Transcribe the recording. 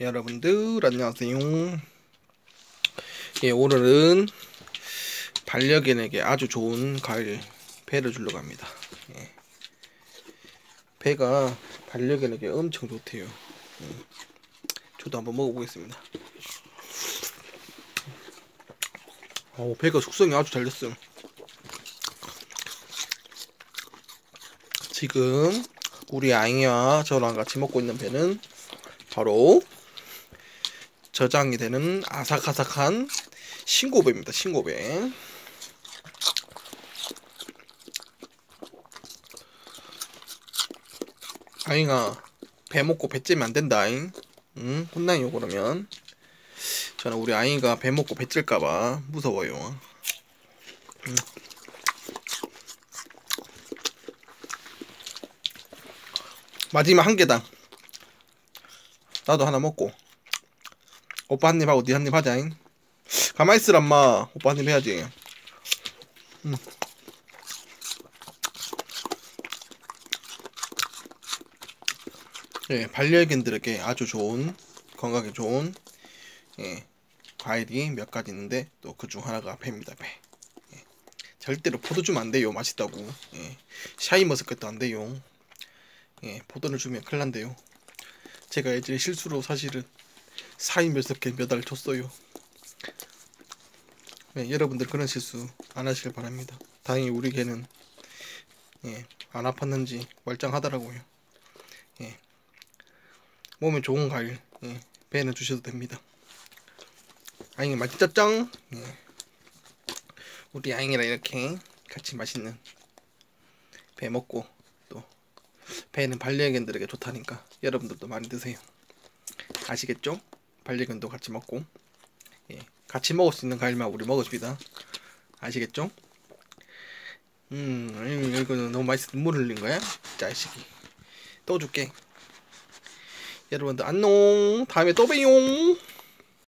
예, 여러분들 안녕하세요. 예, 오늘은 반려견에게 아주 좋은 과일 배를 주려고 합니다. 예. 배가 반려견에게 엄청 좋대요. 예. 저도 한번 먹어보겠습니다. 오, 배가 숙성이 아주 잘 됐어요. 지금 우리 아이와 저랑 같이 먹고 있는 배는 바로 저장이 되는 아삭아삭한 신고배입니다. 신고배. 아잉아 배 먹고 배 찌면 안 된다잉. 응? 혼나요 그러면. 저는 우리 아이가 배 먹고 배 찔까봐 무서워요. 응. 마지막 한 개당. 나도 하나 먹고. 오빠 한 입 하고 니 한 입 하자잉. 가만히 있으라, 엄마. 오빠 한 입 해야지. 음. 예, 반려견들에게 아주 좋은, 건강에 좋은, 예, 과일이 몇 가지 있는데, 또 그 중 하나가 배입니다, 배. 예. 절대로 포도 주면 안 돼요, 맛있다고. 예. 샤이머스켓도 안 돼요. 예, 포도를 주면 큰일 난대요. 제가 예전에 실수로 사실은 사인 몇십 개 몇 알 줬어요. 네, 여러분들 그런 실수 안 하시길 바랍니다. 다행히 우리 개는 예, 안 아팠는지 멀쩡하더라고요. 예, 몸에 좋은 과일 예, 배는 주셔도 됩니다. 아잉이 맛있죠 짱? 예. 우리 아잉이랑 이렇게 같이 맛있는 배 먹고 또 배는 반려견들에게 좋다니까 여러분들도 많이 드세요. 아시겠죠? 반려견도 같이 먹고 예, 같이 먹을 수 있는 과일만 우리 먹읍시다. 아시겠죠? 음, 이거 너무 맛있어 눈물 흘린 거야? 자식이. 또 줄게. 여러분들 안녕. 다음에 또 봬요.